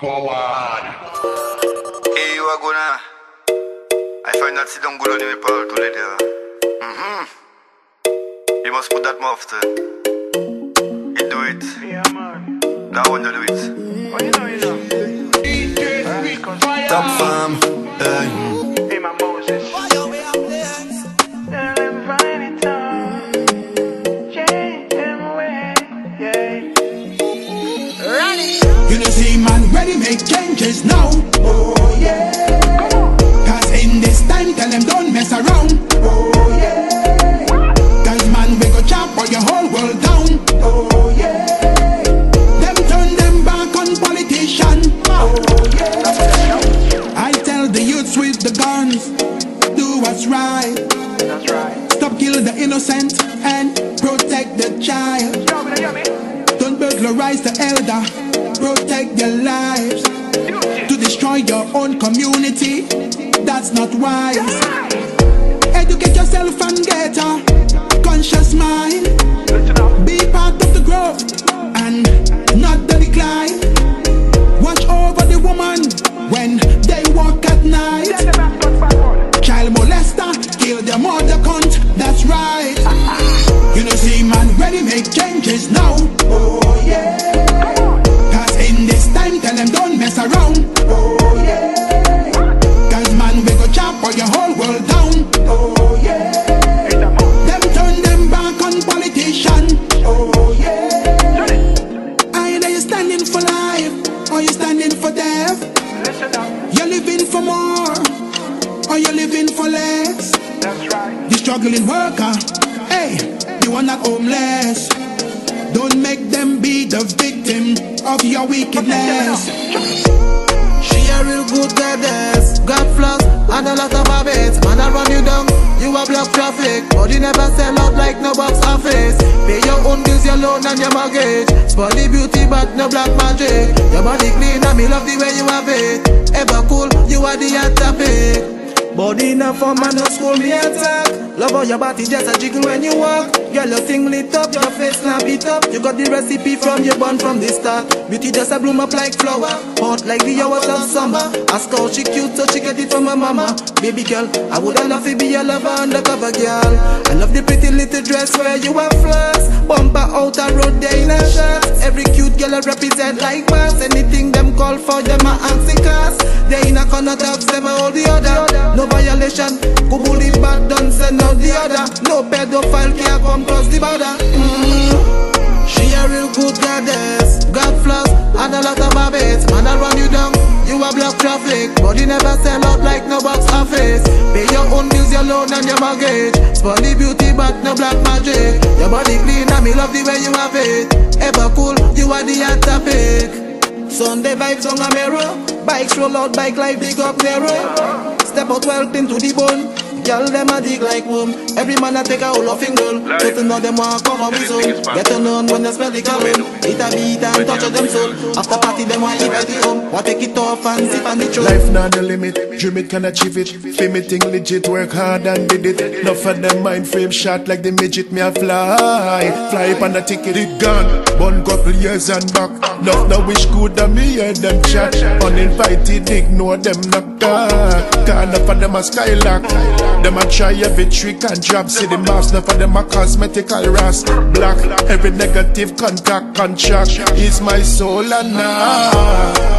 forward. Hey, you are gonna. I find that sit down good on the pearl to later. Mm-hmm. You must put that mouth to. You do it. Yeah, man. That one you do it. Oh, you know, you know. DJ Speak Fire. Top farm. Hey. Aima Moses. Changes now. Oh, yeah. Cause in this time, tell them don't mess around. Oh, yeah. Cause, man, we go chop all your whole world down. Oh, yeah. Them turn them back on politician. Oh, yeah. I tell the youths with the guns, do what's right. That's right. Stop killing the innocent and protect the child. Yo, me, yo, me. Don't burglarize the elder. Protect their lives. Own community, that's not wise. Educate yourself and get a conscious mind. For man, no school me attack. Love how your body just a jiggle when you walk. Girl, your thing lit up, your face snap it up. You got the recipe from your bun from the start. Beauty just a bloom up like flower, hot like the hours of summer. Ask how she cute, so she get it from her mama. Baby girl, I woulda love to be your lover undercover girl. I love the pretty little dress where you have flaws. Bumper out a road, they in a shirt. Every cute girl I represent like mass. Anything them call for them a answer cast. They in a corner dogs, them a hold the other. No violation, go bully bad, don't send out the other. No pedophile can't come cross the border. Mm. She a real good goddess, got flaws and a lot of habits. Man, I run you down, you a block traffic, you never sell out like no box office. Pay your own bills, your loan and your mortgage. Spoil the beauty, but no black magic. Your body clean, and me love the way you have it. Ever cool, you are the hot topic. Sunday vibes on a mirror. Bikes roll out, bike life big up narrow. Step out well into the bone. Girl, them a dig like worm. Every man a take a whole of girl. Just to know them want come on with soul. Get to know when they smell the cologne. It a beat and touch of them soul. After party, them want leave at the home. Want take it off and sip on the throat. Life not the limit, dream it can achieve it. Feel me thing legit, work hard and did it. Enough of them mind frame shot like the midget, me a fly. Fly up on the ticket, it gone. One couple years and back. Enough no wish good that me hear them chat. Uninvited, ignore them knock back. Cause enough of them a skylock. Them a try every trick and drop. See the mask, enough of them a cosmetical ras. Black, every negative contact contract is my soul and now.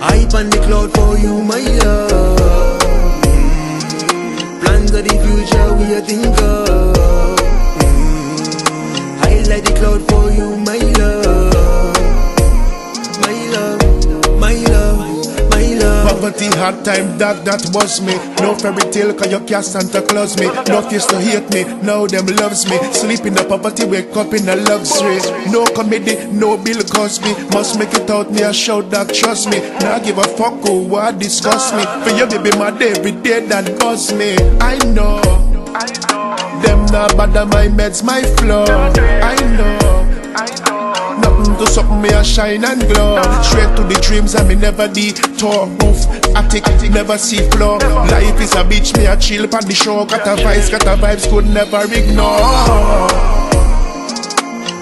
Hype on the cloud for you, my love. Plans of the future we a think of. Mm. Highlight the cloud for you, my love. Poverty, hard time, that, that was me. No fairy tale, cause you can't Santa Claus me. No used to hate me, now them loves me. Sleep in the poverty, wake up in the luxury. No comedy, no Bill Cosby. Must make it out, me a shout that trust me. Now give a fuck who what discuss me. For your baby, my day, every day that buzz me. I know. I know. Them not bother my meds, my flow. I know. I. Nothing something me a shine and glow. Straight to the dreams and me never be detour. Roof, attic, never see floor. Life is a bitch, me a chill on the shore. Got a vice, got a vibes, could never ignore.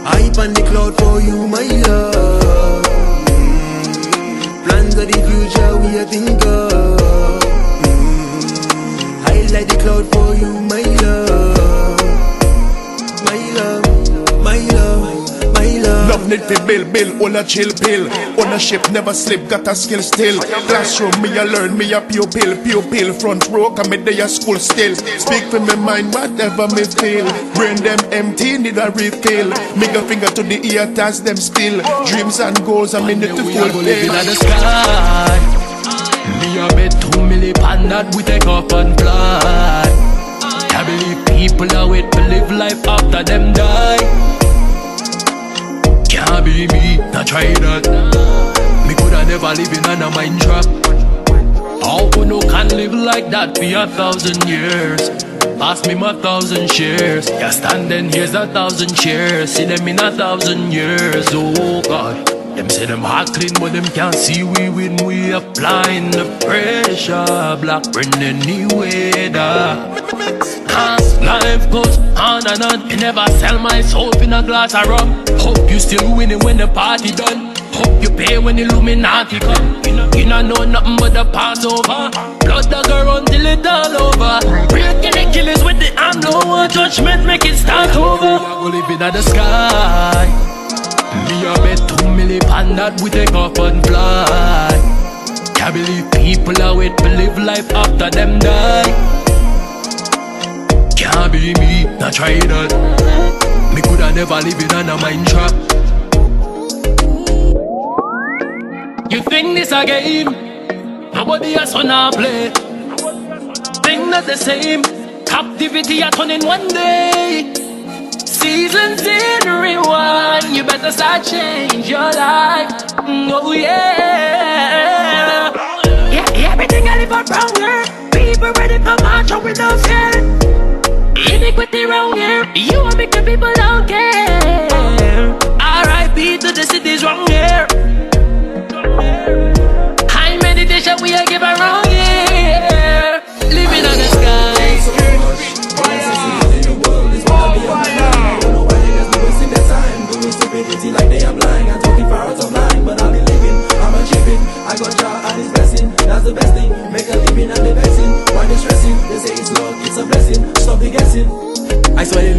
Hype on the cloud for you, my love. Mm. you think of. Mm. I like the cloud for you, my love. My love, love, love. Love need fi build, build, on a chill pill Ownership never slip, got a skill still Classroom, me a learn, me a pupil Pupil, front row, come me day a school still Speak for me mind, whatever me feel Brain them empty, need a refill Middle finger to the ear, task them still Dreams and goals, I'm in it to We are gonna live in fulfill the sky. Me a bet two milli pound that we take off and fly. I believe people are wait to live life after them die. Can't be me, not try that. Me coulda never live in a mind trap. How who no can live like that for a thousand years? Pass me my thousand shares. Yeah, standing here's a thousand shares. See them in a thousand years. Oh God. Them say them heart clean, but them can't see we when we applying the pressure. Black burn any weather. Uh, life goes on and on. You never sell my soul in a glass of rum. Hope you still winning when the party done. Hope you pay when the Illuminati come. You know, you know, know nothing but the Passover. Blood that go run till it all over. Breaking the killers with the one judgment, make it start over. Are gonna live in the sky. Me a bet two milli pound that we take off and fly. Can't believe people are wait to live life after them die. Can't be me, not try that. Never live in a mind trap. You think this a game? Nobody else wanna play. Think not the same. Captivity a turn in one day. Seasons in rewind. You better start change your life. Mm, Oh yeah. Yeah, everything I live around here. People ready for march out Iniquity round here. You want make people don't care. R.I.P. to the cities wrong here. High meditation we are give around here. Living on the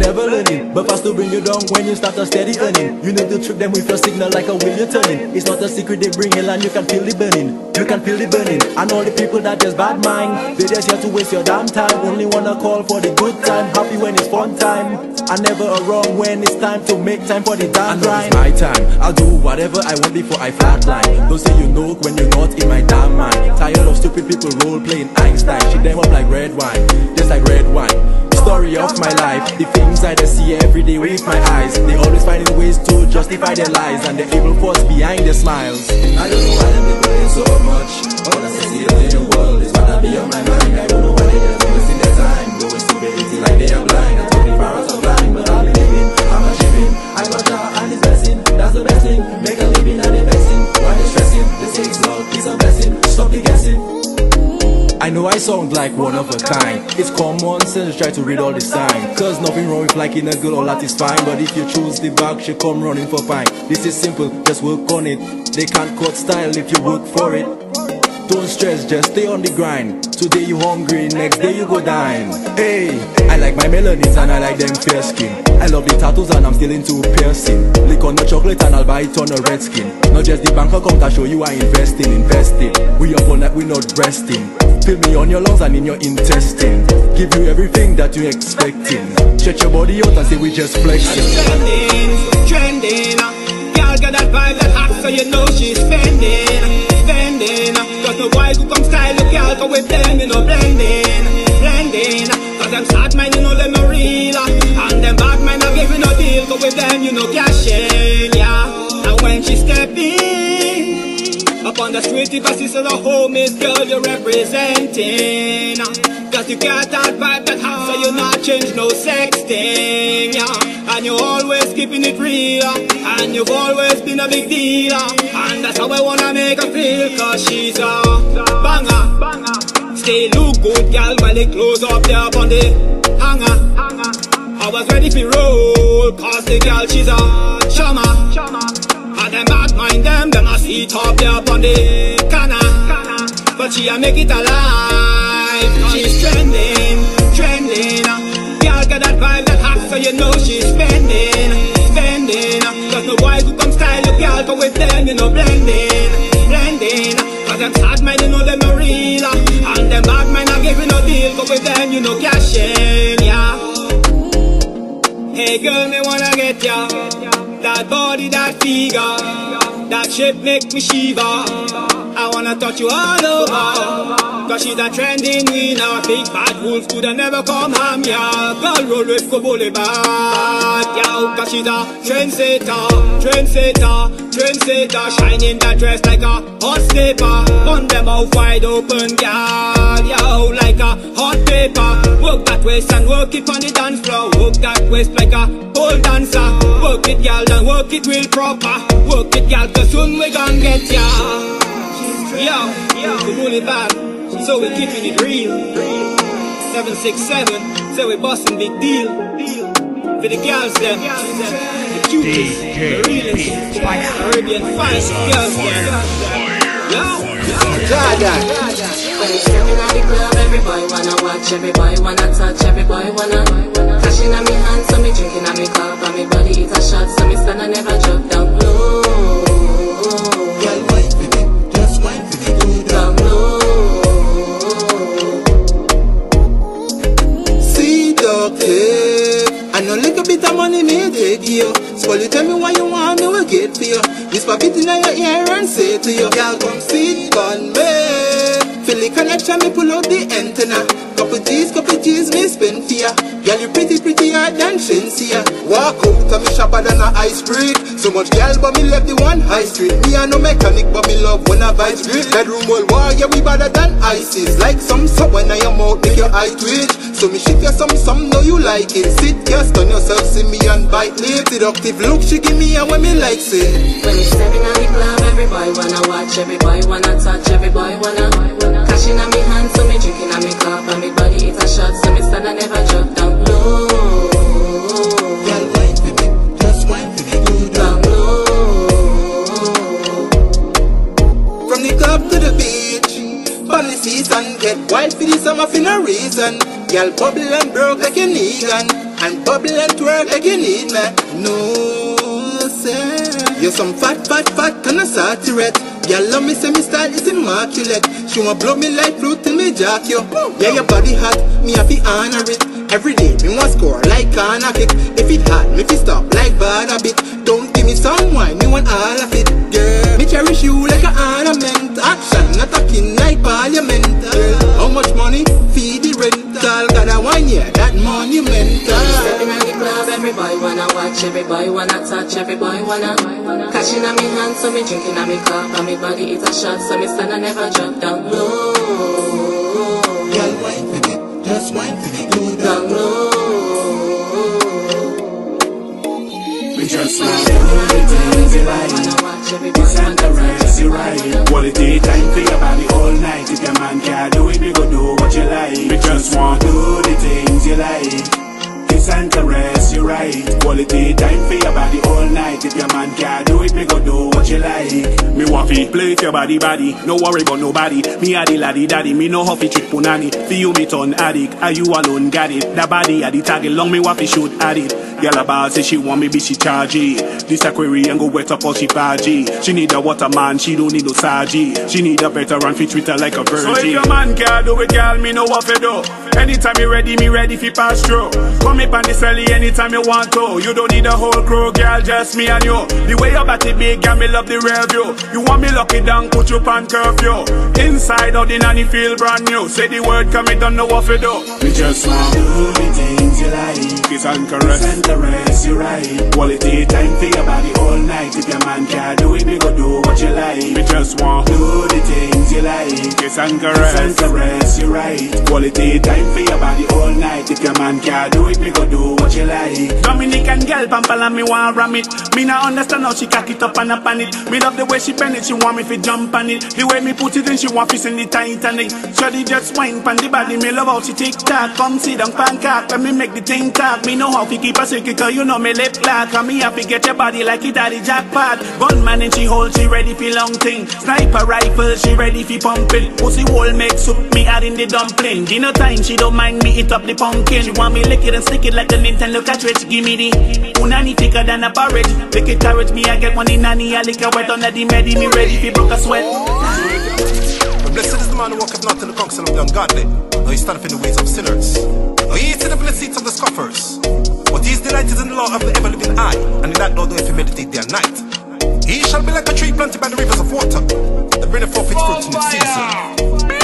never learning, but fast to bring you down when you start a steady earning. You need to trick them with your signal like a wheel you're turning. It's not a secret they bring hell and you can feel the burning. You can feel the burning. And all the people that just bad mind, they just here to waste your damn time. Only wanna call for the good time, happy when it's fun time. And never a wrong when it's time to make time for the damn grind. my time, I'll do whatever I want before I flatline. Don't say you know when you're not in my damn mind. Tired of stupid people role playing Einstein. She them up like red wine, just like red wine story of my life. The things I see every day with my eyes. They always finding ways to justify their lies. And the evil force behind their smiles one of a kind. It's common sense, try to read all the signs. Cause nothing wrong with liking a girl, all that is fine. But if you choose the back, she come running for fine. This is simple, just work on it. They can't cut style if you work for it. Don't stress, just stay on the grind. Today you hungry, next day you go dine. Hey, I like my melodies and I like them fair skin. I love the tattoos and I'm still into piercing. Lick on the chocolate and I'll buy it on a red skin. Not just the bank account, I show you I investing, investing We up all night, we not resting Feel me on your lungs and in your intestine Give you everything that you're expecting Stretch your body out and say we just flexing trending, trending. Girl got that vibe that hot, so you know she's spending, spending. Cause no boy who come style the girl, cause we blending, no blending, blending. Cause them smart men, you know them no real. And them bad men are giving no deal, cause with them you know cash in, yeah. And when she step in, up on the street, if I see the homies, girl, you're representing. Cause you got that vibe that hot, so you not change no sexting, yeah. And you always keeping it real, and you've always been a big deal. And that's how I wanna make her feel, cause she's a banger, banger. Stay look good, girl, while they close up there on the hanger. I was ready for roll, cause the girl, she's a see top there up on the canna. But but she a make it alive. She's trending, trending. Girl got that vibe that hot, so you know she's spending, spending. Cause no boy who come style you, girl, go with them, you know blending, blending. Cause them sad men, you know them no real. And them bad men are giving no deal, go with them, you know cashing, yeah. Hey girl, me wanna get ya That body, that figure That shape make me shiver. I wanna touch you all over Cause she's a trending winner. Big bad wolf coulda never come harm ya. Girl roll with go boulevard Yo, cause she's a trendsetter Trendsetter, trendsetter. Shining that dress like a hot slipper On them mouth wide open, girl Yo, like a hot paper. Work that waist and work it on the dance floor. Work that waist like a pole dancer. Work it, girl, and work it real proper. Work it, girl, cause soon we gon' get ya. Yo, yo, roll it back So we keeping it real 767, so we bustin' big deal For the girls them The cutest, the realest Arabian finest girls them Yo, When we step in the club, every boy wanna watch, every boy wanna touch, every boy wanna Cash in on me hand, so me drinking on me cup, and me body eat a shot, so me stand and never drop down low. Girl, take you. So you tell me why you want, me will get for you. Whisper it in your ear and say to you, girl, come sit on me. Feel the connection, me pull out the antenna. Couple G's, couple G's, me spend for ya. Girl, you pretty, prettier than Shenseea. Walk out to me shopper than a ice cream. So much girl, but me left the one high street. Me a no mechanic, but me love when I vibe street. Bedroom wall war, yeah, we better than ISIS. Like some soap when I am out, make your eye twitch. So me shit you some, some know you like it. Sit, yeah, stun yourself, see me and bite lip. Seductive look, she give me a when me like say. When we step in the club, every boy wanna watch, every boy wanna touch, every boy wanna Cash in on me hand, so me drinking on me cup, and me body eat a shot, so and never drop down low. Wine for me, just wine for me. From the club to the beach, the season, get wild for the summer for no reason. Girl, bubble and broke like need gun, and bubble and twerk like you need me. No, sir. You're some fat, fat, fat kind of saturate. Girl, love me, say me style is immaculate. She want blow me like fruit till me jack you. Yeah, your body hot, me have to honor it. Every day, me want score like corner kick. If it hot, me fi stop like bad habit. Don't give me some wine, me want all of it. Girl, me cherish you like an ornament. Action, attacking like parliament. Girl, how much money? Feed rental. Got a one year, that monumental. The club, every boy wanna watch, every boy wanna touch, every boy wanna Cash in on me hand, so me drinking on me cup, and me body eat a shot, so me stand and never drop down low. Girl, wine for me, just wine for me, that. Down low. We just want to do the things you like. It's not the rest, you right. Quality time for your body all night. If your man can't do it, we go do what you like. We just want to do the things you like. And caress, you right. Quality time for your body all night. If your man can't do it, me go do what you like. Me want fi play with your body, body. No worry about nobody. Me a the laddie daddy. Me no huffy treat punani. For you me turn addict. Are you alone got it? That body a the target. Long me want fi shoot at it. Girl about say she want me be she charge. This aquarium go wet up all she party. She need a water man, she don't need no sargy. She need a veteran fi treat her like a virgin. So if your man can't do it, girl, me know what fi do. Anytime you ready, me ready fi pass through. Come up on the celly anytime you want to. You don't need a whole crew, girl, just me and you. The way your body big, girl, me love the real view. You want me lucky down, put you on curfew. Inside out, the nanny feel brand new. Say the word, come me don't know what fi do. We just want to do the things you like. Kiss and caress. Kiss and caress, you right. Quality time for your body all night. If your man can't do it, we go do what you like. We just want to do the things you like. Kiss and caress. Kiss and caress, you right. Quality time for your body all night. If your man can't do it, me go do what you like. Dominican girl, pampala me want ram it. Me not understand how she cock it up and up on it. Me love the way she bend it, she want me to jump on it. The way me put it in, she want to in the Titanic. Shawty just wine pan the body, me love how she tick tock. Come sit down pan cock, when me make the thing talk. Me know how to keep a secret, cause you know me lip lock. And me have to get your body like it daddy jackpot. Gunman and she hold, she ready for long thing. Sniper rifle, she ready fi pumping. Pussy wall make soup, me add in the dumpling. Dinner time, she don't mind me eat up the pumpkin. She want me lick it and stick it like the Nintendo cartridge. Give me the unani thicker than a porridge. Lick it carrot me, I get money nanny. I lick a wet under the medi, me ready fi broke a sweat. Blessed is the man who walketh not in the counsel of the ungodly, nor he standeth in the ways of sinners. Nor he eateth in the seats of the scoffers. But he is delighted in the law of the ever living eye, and in that law doeth he meditate day and night. He shall be like a tree planted by the rivers of water, that bringeth forth its fruit in its season.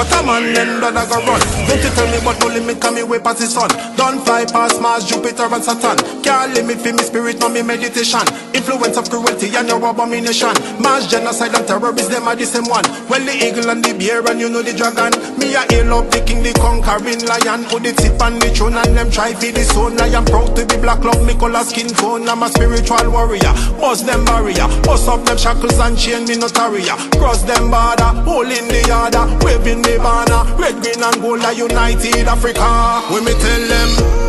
Got a man then that I go run. Don't you tell me what no limit can me way past the sun. Don't fly past Mars, Jupiter and Saturn. Can't limit for me spirit nor me meditation. Influence of cruelty and your abomination. Mars genocide and terrorists them are the same one. Well the eagle and the bear and you know the dragon. Me a hail up the king the conquering lion. Who the tip on the throne and them try for the zone I am proud to be black love me color skin tone. I'm a spiritual warrior. Bust them barrier. Bust up them shackles and chain me notaria Cross them border Hole in the order Waving the banner Red, green and gold are united Africa. When me tell them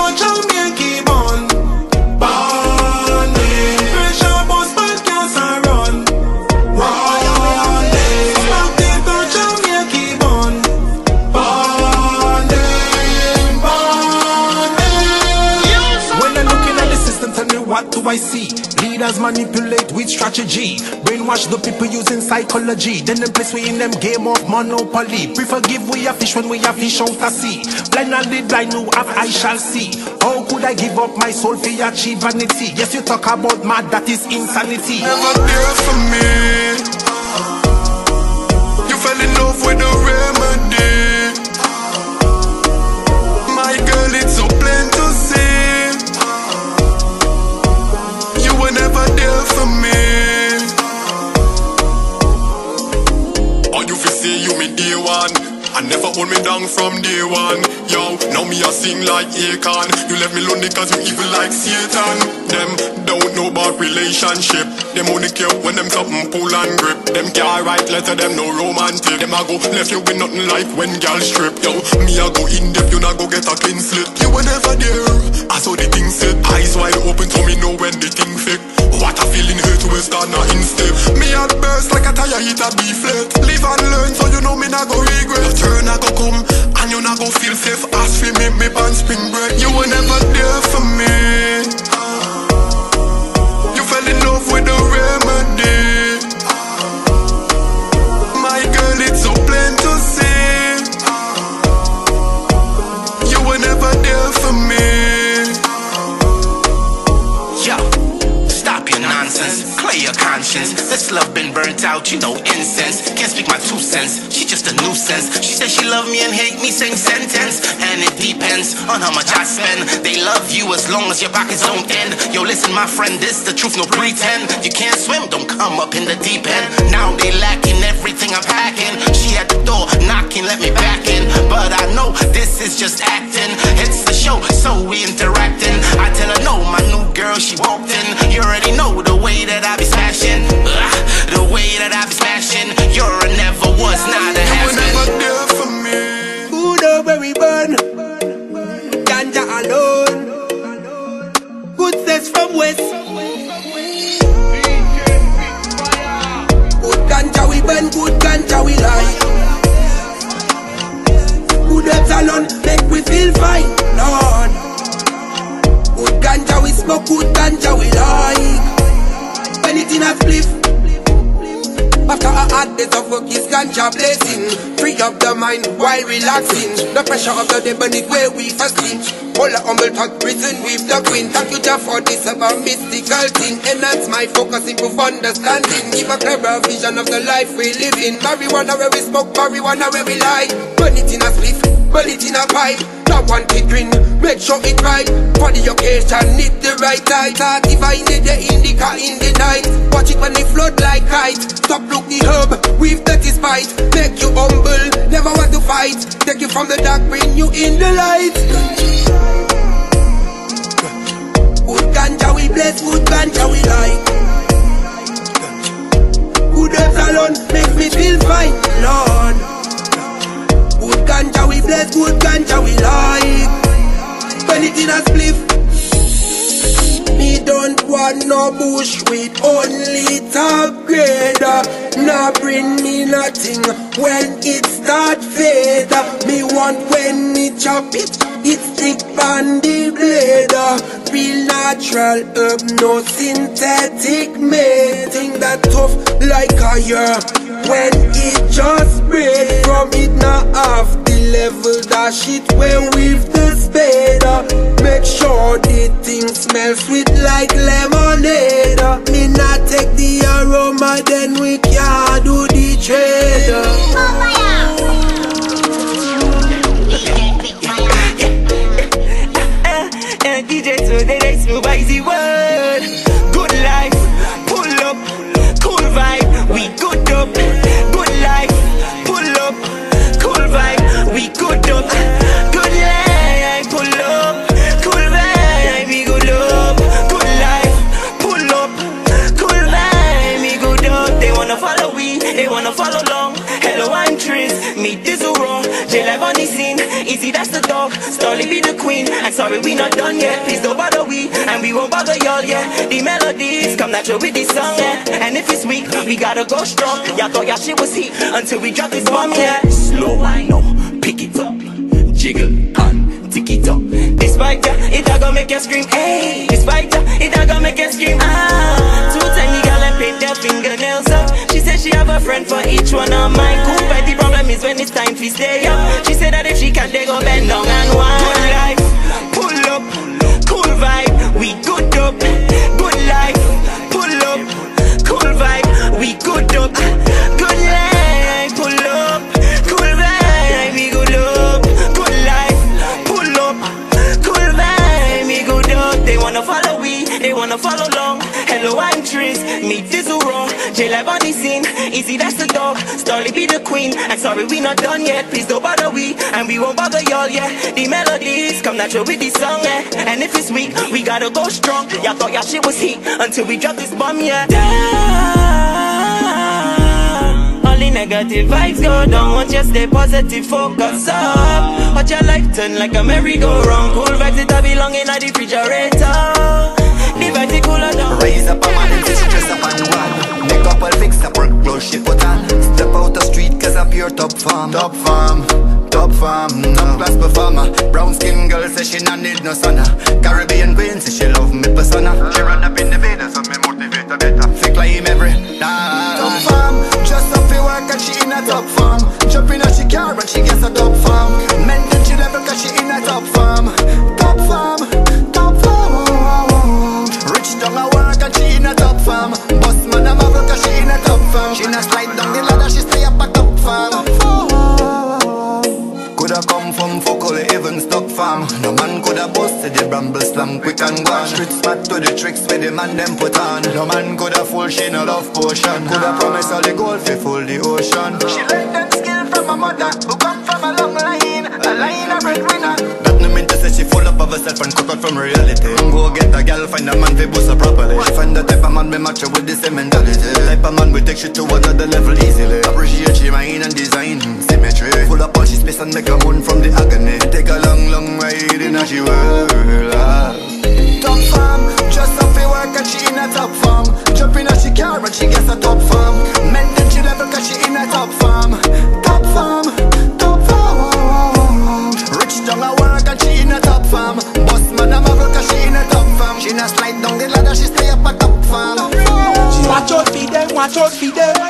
the me keep on Burning. Pressure bus bad gas and run. Running Spark the torch and me keep on Burning Burning. When I'm looking at the system tell me what do I see? Leaders manipulate with strategy Brainwash the people using psychology. Then them place we in them game of monopoly. We forgive we a fish when we a fish out a sea. Blind and the blind who have I shall see. How could I give up my soul for achieve vanity Yes you talk about mad that is insanity. Never there for me. You fell in love with the day one I never hold me down from day one. Yo, now me a sing like Akon. You left me lonely cause you evil like Satan. Them don't know about relationship. Them only care when them something pull and grip. Them can't write letter, them no romantic. Them a go left you with nothing like when gal strip. Yo, me a go in depth, you not go get a clean slip. You were never there, I saw the thing set Eyes wide open so me know when the thing fake What a feeling hurt to a star not in step Me a burst like a tire hit a B-flat Live and learn so you know me not go regret turn a go come. And you not go feel safe. Ask me, me pan spring break. You were never there for me burnt out, you know incense. Can't speak my two cents, she just a nuisance. She said she love me and hate me, same sentence. And it depends on how much I spend. They love you as long as your pockets don't end. Yo, listen, my friend, this the truth, no pretend. You can't swim, don't come up in the deep end. Now they lacking everything I'm packing. She at the door knocking, let me back in. But I know this is just acting. It's the show, so we interacting. I tell her no, my new girl, she walked in. You already know the way that I be smashing. Ugh, the way that I be smashing. You're a never was, not a has been. Good up where we burn. Ganja alone. Good sense from west. Good ganja we burn, good ganja we like. Good herbs alone make we feel fine, Lord. Good ganja we smoke, good ganja we like. Anything a spliff. After a hard days of work is ganja blazing. Free up the mind while relaxing. The pressure of the day beneath where we fasting Hold a humble talk prison with the queen. Thank you Jah for this about mystical thing. Enhance my focus, improve understanding. Give a clearer vision of the life we live in. Marijuana where we smoke, marijuana where we lie. Burn it in a spliff, burn it in a pipe. That one it green, make sure it right. For the occasion, need the right height. Sativa in the day, indica in the night. Watch it when they float like kite. Stop look the herb with dirty spite. Make you humble, never want to fight. Take you from the dark, bring you in the light. Ganja we bless, good ganja we like. Good herbs alone makes me feel fine, Lord. Good ganja we bless, good ganja we like. In a spliff, me don't want no bush with only top grader. Nah bring me nothing when it start fade. Me want when me chop it, it stick on the blade. Real natural herb, no synthetic made. Thing that tough like a year. When it just break from it not off the level that shit when with the sweet like lemonade. Uh, me not take the aroma, then we sorry we not done yet. Please don't bother we, and we won't bother y'all yeah. The melodies come natural with this song yeah. And if it's weak, we gotta go strong. Y'all thought y'all shit was heat until we drop this bomb yeah. Slow wine, no, pick it up, jiggle and tick it up. Despite ya, it a gonna make you scream. Hey, despite ya, it a gonna make you scream. Ah, two tiny gal and paint their fingernails up. She said she have a friend for each one of mine. Cool, but the problem is when it's time to stay up. She said that if she can't, they go bend down and wine. Raw. J live on the scene, easy that's the dog. Starly be the queen. I'm sorry we not done yet. Please don't bother we, and we won't bother y'all yeah. The melodies come natural with this song yeah. And if it's weak, we gotta go strong. Y'all thought y'all shit was heat until we drop this bomb yeah. Damn. All the negative vibes go down. Want you stay positive, focus up. Watch your life turn like a merry-go-round. Cool vibes it a belong in the refrigerator. The vibes it cooler down. Raise up fish dress up and one Make up well fix up work clothes she put on Step out the street cause I'm pure top farm. Top farm, top farm, top class performer. Brown skin girl say she not need no sauna. Caribbean queen say she love me persona. She run up in the Vedas so me motivate her better. Fi climb every night Top farm, just up fi work and she in a top farm. Jump in a she car and she gets a top farm slam quick and gone. Street smart to the tricks where the man them put on. No man coulda fool, she no love potion. Coulda promised all the gold fi full the ocean. She learned them skill from her mother Who come from a long line, a line of breadwinner. That no mean to say she full up of herself and cut out from reality. Go get a girl, find a man fi boost her properly. She find the type of man me match her with the same mentality. Type of man will take shit to another level easily. Appreciate she mind and design, symmetry. Full up all she space and make her moon from the agony. Take a long, long ride in a she world car and she gets a top farm. Maintain she level cause she in a top farm. Top farm, top farm. Rich down a work and she in a top farm. Boss man a marvel cause she in a top farm. She not slide down the ladder, she stay up a top farm. Watch out for them, watch out for them.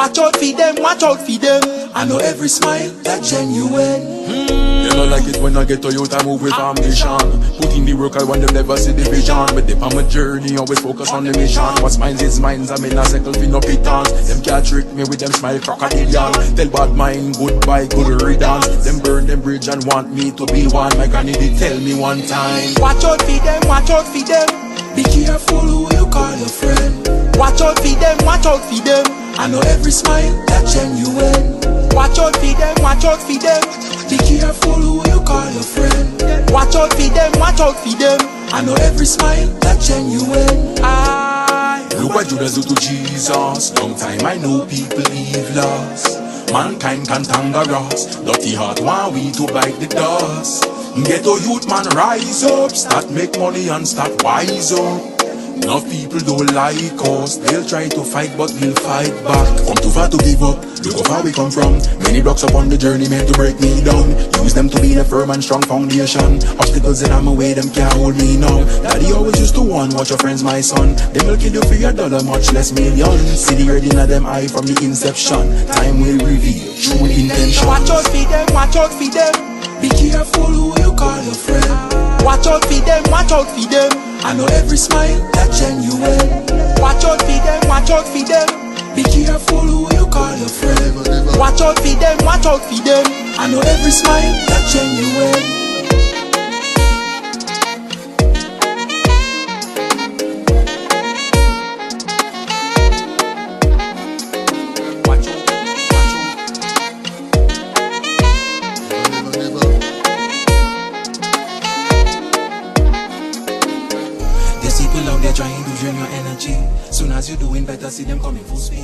Watch out for them, watch out for them. I know every smile that genuine. Hmm. You know like it when I get to youth, I move with ambition. Put in the work, I want them never see the vision. But they on my journey, always focus on the mission. What's mine is mine, I mean, I circle for no pittance. Them can't trick me with them smile crocodilian. Tell bad mind, goodbye, good riddance. Them burn them bridge and want me to be one. My granny did tell me one time. Watch out for them, watch out for them. Be careful who you call your friend. Watch out for them, watch out for them. I know every smile that genuine. Watch out for them, watch out for them. Be careful who you call your friend. Watch out for them, watch out for them. I know every smile that genuine. I Look what Judas do to Jesus. Long time I know people leave lost. Mankind can tanga us. Dirty heart want we to bite the dust. Ghetto youth man rise up. Start make money and start wise up. Enough people don't like us. They'll try to fight, but we'll fight back. Come too far to give up. Look how far we come from. Many blocks upon the journey meant to break me down. Use them to be a firm and strong foundation. Obstacles in my way, them can't hold me now. Daddy always used to warn, watch your friends, my son. They will kill you for your dollar, much less million. See the red in them eye from the inception. Time will reveal true intention. Watch out for them, watch out for them. Be careful who you call your friend. Watch out for them, watch out for them. I know every smile that genuine. Watch out for them, watch out for them. Be careful who you call your friend. Watch out for them, watch out for them. I know every smile that genuine. Better, see them coming full speed.